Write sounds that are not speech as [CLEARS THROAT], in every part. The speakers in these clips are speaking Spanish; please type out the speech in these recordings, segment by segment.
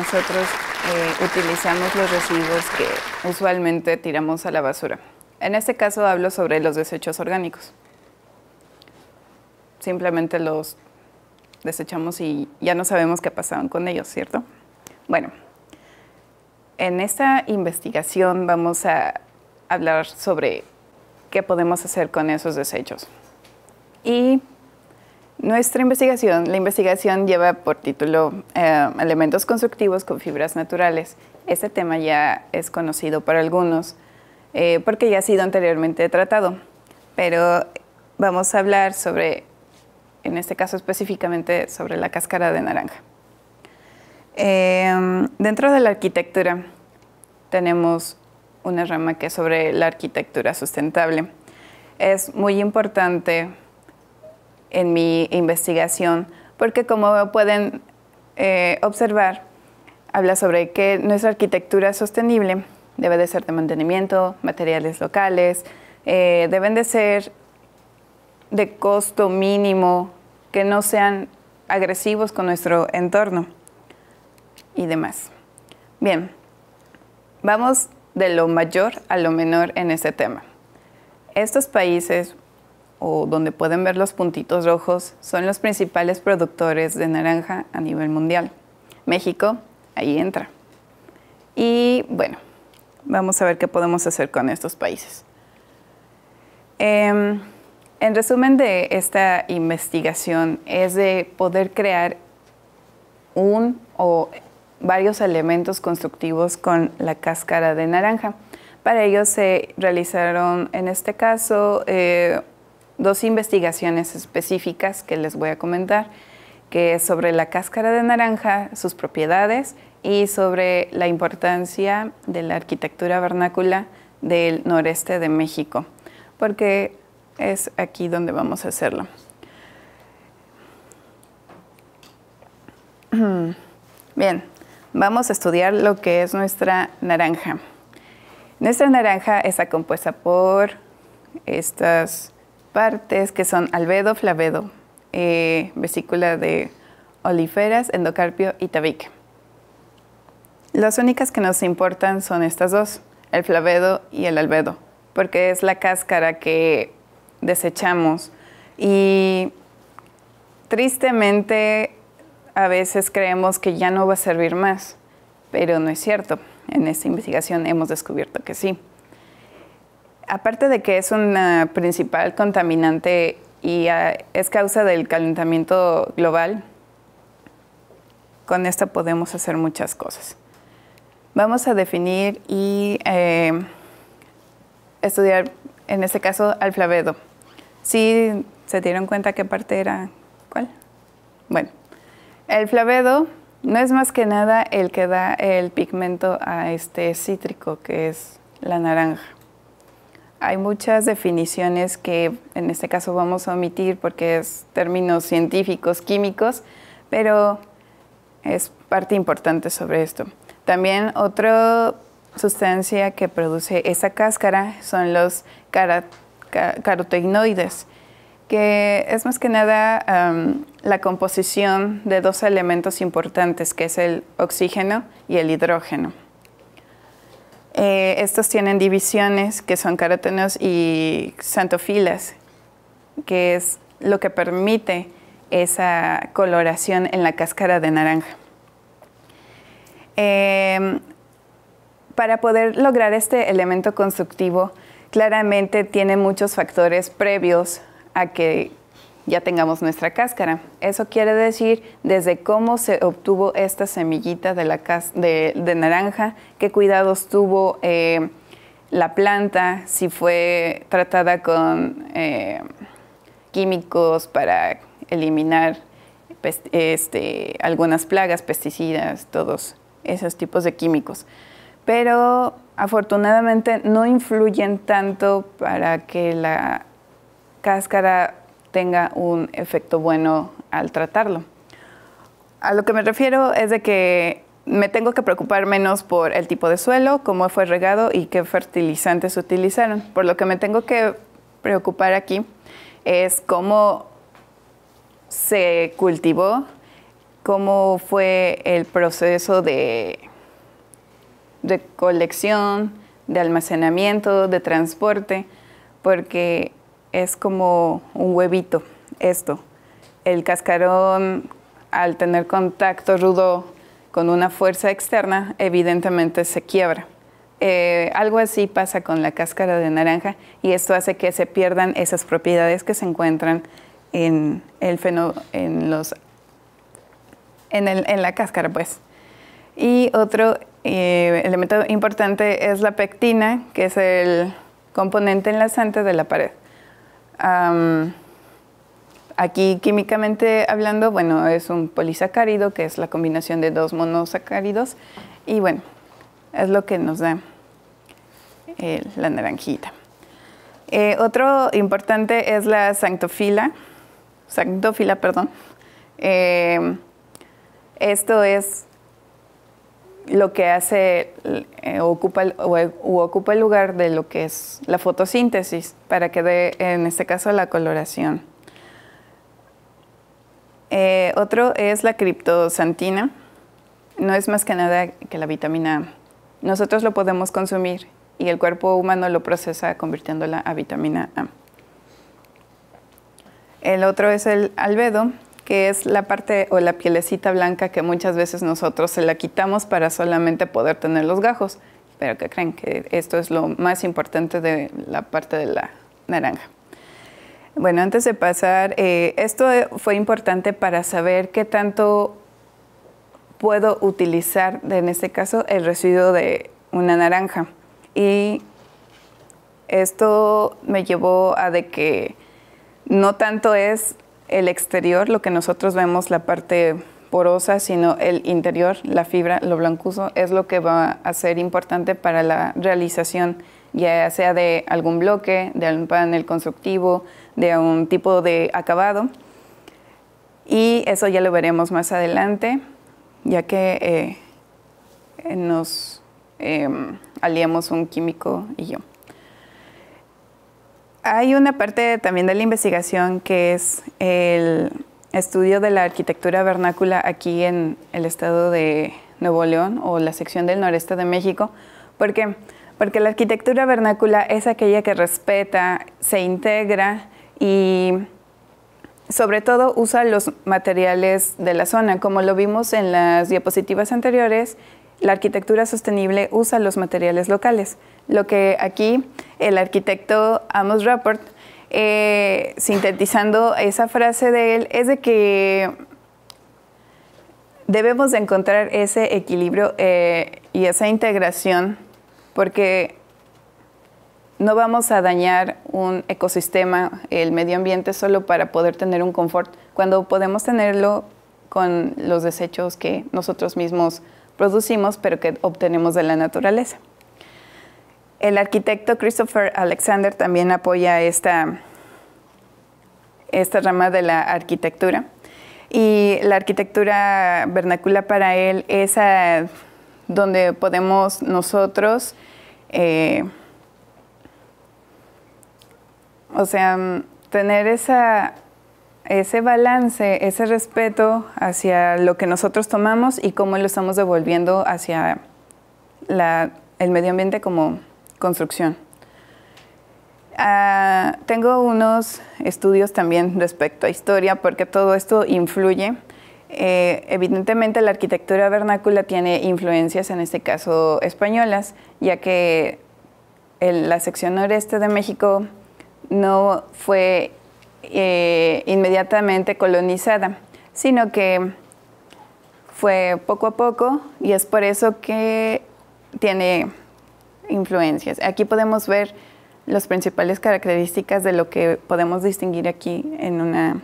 nosotros eh, utilizamos los residuos que usualmente tiramos a la basura. En este caso hablo sobre los desechos orgánicos. Simplemente los desechamos y ya no sabemos qué pasaron con ellos, ¿cierto? Bueno, en esta investigación vamos a hablar sobre qué podemos hacer con esos desechos. Y nuestra investigación, la investigación lleva por título eh, Elementos constructivos con fibras naturales. Este tema ya es conocido para algunos eh, porque ya ha sido anteriormente tratado, pero vamos a hablar sobre, en este caso específicamente, sobre la cáscara de naranja. Eh, dentro de la arquitectura tenemos una rama que es sobre la arquitectura sustentable. Es muy importante en mi investigación porque como pueden eh, observar, habla sobre que nuestra arquitectura sostenible debe de ser de mantenimiento, materiales locales, eh, deben de ser de costo mínimo, que no sean agresivos con nuestro entorno y demás. Bien, vamos de lo mayor a lo menor en este tema. Estos países, o donde pueden ver los puntitos rojos, son los principales productores de naranja a nivel mundial. México, ahí entra. Y bueno, vamos a ver qué podemos hacer con estos países. Em, en resumen de esta investigación es de poder crear un o varios elementos constructivos con la cáscara de naranja. Para ello se realizaron, en este caso, eh, dos investigaciones específicas que les voy a comentar, que es sobre la cáscara de naranja, sus propiedades y sobre la importancia de la arquitectura vernácula del noreste de México, porque es aquí donde vamos a hacerlo. [CLEARS THROAT] Bien, vamos a estudiar lo que es nuestra naranja. Nuestra naranja está compuesta por estas partes que son albedo, flavedo, eh, vesícula de olíferas, endocarpio y tabique. Las únicas que nos importan son estas dos, el flavedo y el albedo, porque es la cáscara que desechamos y tristemente a veces creemos que ya no va a servir más, pero no es cierto. En esta investigación hemos descubierto que sí. Aparte de que es una principal contaminante y ah, es causa del calentamiento global, con esto podemos hacer muchas cosas. Vamos a definir y eh, estudiar, en este caso, al flavedo. ¿Sí se dieron cuenta qué parte era cuál? Bueno, el flavedo no es más que nada el que da el pigmento a este cítrico, que es la naranja. Hay muchas definiciones que en este caso vamos a omitir porque es términos científicos, químicos, pero es parte importante sobre esto. También otra sustancia que produce esa cáscara son los carotenoides que es más que nada la composición de dos elementos importantes, que es el oxígeno y el hidrógeno. Eh, estos tienen divisiones que son carótenos y xantofilas, que es lo que permite esa coloración en la cáscara de naranja. Em, para poder lograr este elemento constructivo, claramente tiene muchos factores previos a que ya tengamos nuestra cáscara. Eso quiere decir desde cómo se obtuvo esta semillita de, la de, naranja, qué cuidados tuvo eh, la planta, si fue tratada con eh, químicos para eliminar este, algunas plagas, pesticidas, todos esos tipos de químicos. Pero afortunadamente no influyen tanto para que la cáscara tenga un efecto bueno al tratarlo. A lo que me refiero es de que me tengo que preocupar menos por el tipo de suelo, cómo fue regado y qué fertilizantes utilizaron. Por lo que me tengo que preocupar aquí es cómo se cultivó cómo fue el proceso de recolección, de almacenamiento, de transporte, porque es como un huevito esto. El cascarón, al tener contacto rudo con una fuerza externa, evidentemente se quiebra. Eh, algo así pasa con la cáscara de naranja y esto hace que se pierdan esas propiedades que se encuentran en, el en, los, en, la cáscara. Pues. Y otro eh, elemento importante es la pectina, que es el componente enlazante de la pared. Aquí químicamente hablando, bueno, es un polisacárido, que es la combinación de dos monosacáridos, y bueno, es lo que nos da eh, la naranjita. Eh, otro importante es la sanctofila, sanctofila, perdón. Eh, esto es lo que hace ocupa, o, ocupa el lugar de lo que es la fotosíntesis para que dé, en este caso, la coloración. otro es la criptosantina. No es más que nada que la vitamina A. Nosotros lo podemos consumir y el cuerpo humano lo procesa convirtiéndola a vitamina A. El otro es el albedo, que es la parte o la pielecita blanca que muchas veces nosotros se la quitamos para solamente poder tener los gajos. Pero que creen que esto es lo más importante de la parte de la naranja. Bueno, antes de pasar, eh, esto fue importante para saber qué tanto puedo utilizar, en este caso, el residuo de una naranja. Y esto me llevó a de que no tanto es el exterior lo que nosotros vemos, la parte porosa, sino el interior, la fibra, lo blancuzo, es lo que va a ser importante para la realización, ya sea de algún bloque, de algún panel constructivo, de un tipo de acabado. Y eso ya lo veremos más adelante, ya que eh, nos em, aliamos un químico y yo. Hay una parte también de la investigación que es el estudio de la arquitectura vernácula aquí en el estado de Nuevo León o la sección del noreste de México. ¿Por qué? Porque la arquitectura vernácula es aquella que respeta, se integra y sobre todo usa los materiales de la zona. Como lo vimos en las diapositivas anteriores, la arquitectura sostenible usa los materiales locales, lo que aquí el arquitecto Amos Rapport, eh, sintetizando esa frase de él, es de que debemos de encontrar ese equilibrio eh, y esa integración, porque no vamos a dañar un ecosistema, el medio ambiente, solo para poder tener un confort, cuando podemos tenerlo con los desechos que nosotros mismos producimos, pero que obtenemos de la naturaleza. El arquitecto Christopher Alexander también apoya esta, esta rama de la arquitectura. Y la arquitectura vernácula para él es donde podemos nosotros, eh, o sea, tener esa ese balance, ese respeto hacia lo que nosotros tomamos y cómo lo estamos devolviendo hacia el medio ambiente como construcción. Ah, tengo unos estudios también respecto a historia porque todo esto influye. Eh, evidentemente la arquitectura vernácula tiene influencias, en este caso españolas, ya que la sección noreste de México no fue eh, inmediatamente colonizada, sino que fue poco a poco y es por eso que tiene influencias. Aquí podemos ver las principales características de lo que podemos distinguir aquí en una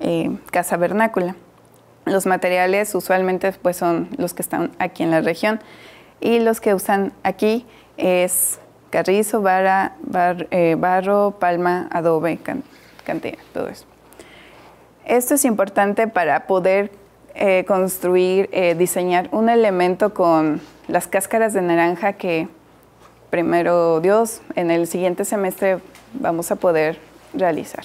eh, casa vernácula. Los materiales usualmente pues, son los que están aquí en la región y los que usan aquí es carrizo, vara, eh, barro, palma, adobe, cantera, todo eso. Esto es importante para poder eh, construir, eh, diseñar un elemento con las cáscaras de naranja que primero Dios en el siguiente semestre vamos a poder realizar.